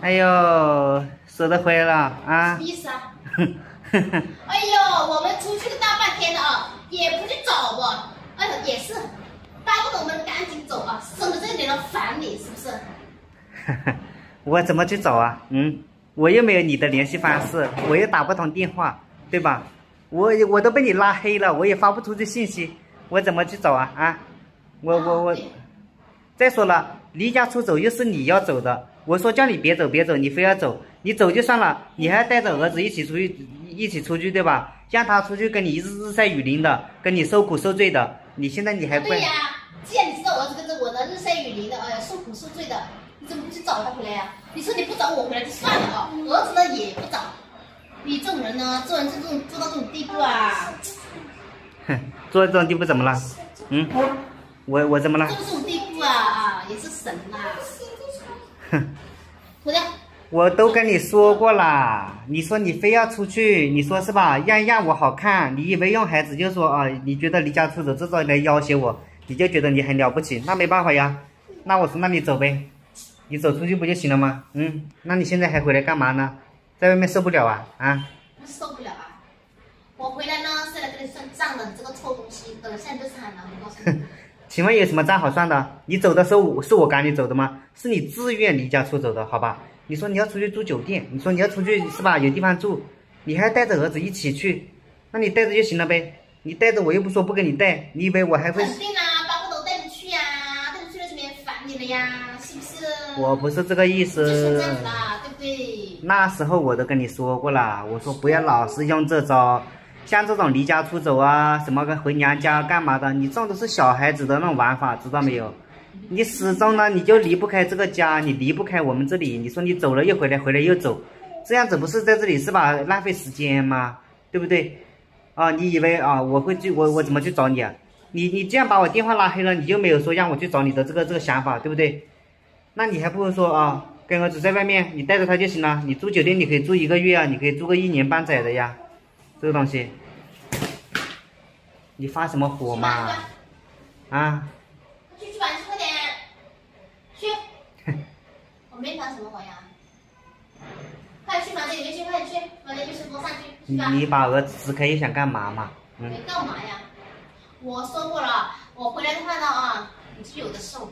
哎呦，舍得回来了啊？什么意思啊？哎呦，我们出去个大半天了啊，也不去找不？哎呦，也是，巴不得我们赶紧走啊，省得这里人烦你，是不是？我怎么去找啊？嗯，我又没有你的联系方式，我又打不通电话，对吧？我我都被你拉黑了，我也发不出去信息，我怎么去找啊？啊，我我我，再说了，离家出走又是你要走的。我说叫你别走，别走，你非要走，你走就算了，你还带着儿子一起出去，一起出去，对吧？让他出去跟你日日晒雨淋的，跟你受苦受罪的，你现在你还不？对呀，既然你知道儿子跟着我的日晒雨淋的，哎呀，受苦受罪的，你怎么不去找他回来呀？你说你不找我回来就算了啊，儿子呢也不找，你这种人呢，做人就这种做到这种地步啊？哼，做到这种地步怎么了？嗯，我我怎么了？做到这种地步啊啊，也是神呐！我都跟你说过啦，你说你非要出去，你说是吧？让让我好看，你以为用孩子就说啊？你觉得离家出走这招来要挟我，你就觉得你很了不起？那没办法呀，那我说那你走呗，你走出去不就行了吗？嗯，那你现在还回来干嘛呢？在外面受不了啊啊？受不了啊！我回来呢是来跟你算账的，你这个臭东西，等下你就惨了，我告诉你。请问有什么账好算的？你走的时候是我赶你走的吗？是你自愿离家出走的，好吧？你说你要出去住酒店，你说你要出去是吧？有地方住，你还带着儿子一起去，那你带着就行了呗。你带着我又不说不给你带，你以为我还会？肯定啊，巴不得我带你去呀，带你去了这边烦你了呀，是不是？我不是这个意思。就是这样子啦，对不对？那时候我都跟你说过了，我说不要老是用这招。像这种离家出走啊，什么个回娘家干嘛的，你这种都是小孩子的那种玩法，知道没有？你始终呢，你就离不开这个家，你离不开我们这里。你说你走了又回来，回来又走，这样子不是在这里是吧？浪费时间吗？对不对？啊，你以为啊，我会去我我怎么去找你啊？你你这样把我电话拉黑了，你就没有说让我去找你的这个这个想法，对不对？那你还不如说啊，跟儿子在外面，你带着他就行了。你住酒店，你可以住一个月啊，你可以住个一年半载的呀。这个东西，你发什么火嘛？啊？去去吧，你快点，去。我没发什么火呀。快去房间里面去，快点去，房间浴室拖上去。你你把儿子支开又想干嘛嘛？干嘛呀？我说过了，我回来的话呢啊，你是有的受。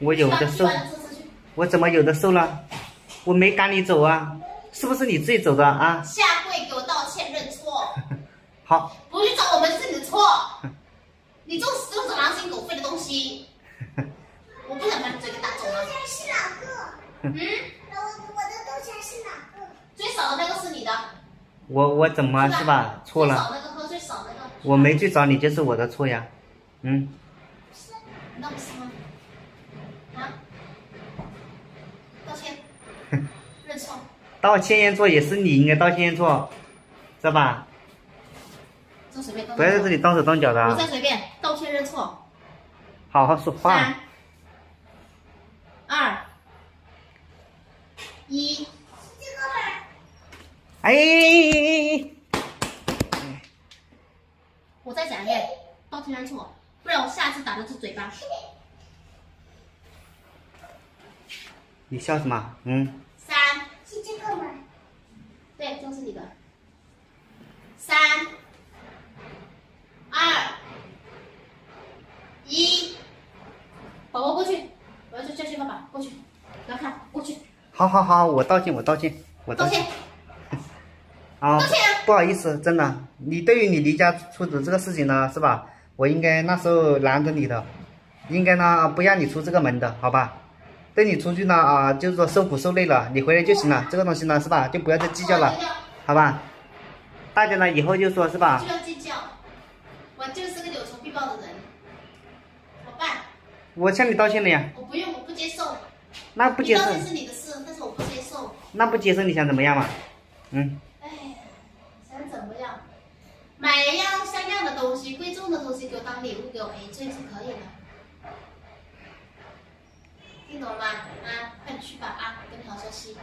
我有的受。我怎么有的受了？我没赶你走啊，是不是你自己走的啊？下跪给我道歉认错。好，不去找我们是你的错。你这种这种狼心狗肺的东西，想把你嘴给打肿了。是哪个？嗯，我我的东西是哪个？最少的那个是你的。我我怎么是吧？错了。最少那个和最少那个。我没去找你就是我的错呀。嗯。是，那不是吗？啊？道歉。认错。道歉认错也是你应该道歉认错，知道吧？不要在这里动手动脚的啊！我再随便道歉认错，好好说话。三、二、一。哎！我再讲一遍，道歉认错，不然我下次打的是嘴巴。你笑什么？嗯。三。是这个吗？对，就是你的。三。二，一宝宝过去，我要去叫训爸爸过去，不要看，过去。好好好，我道歉，我道歉，我道歉。啊，不好意思，真的，你对于你离家出走这个事情呢，是吧？我应该那时候拦着你的，应该呢不让你出这个门的，好吧？对你出去呢啊，就是说受苦受累了，你回来就行了。这个东西呢，是吧？就不要再计较了，好吧？大家呢以后就说是吧？不要计较，我就是个有仇必报的人。我向你道歉了呀。我不用，我不接受。那不接受。是你的事，但是我不接受。那不接受，你想怎么样嘛？嗯。哎，想怎么样？买一样像样的东西，贵重的东西给我当礼物，给我赔罪就可以了。听懂了吗？啊，快去吧啊！跟你好消息。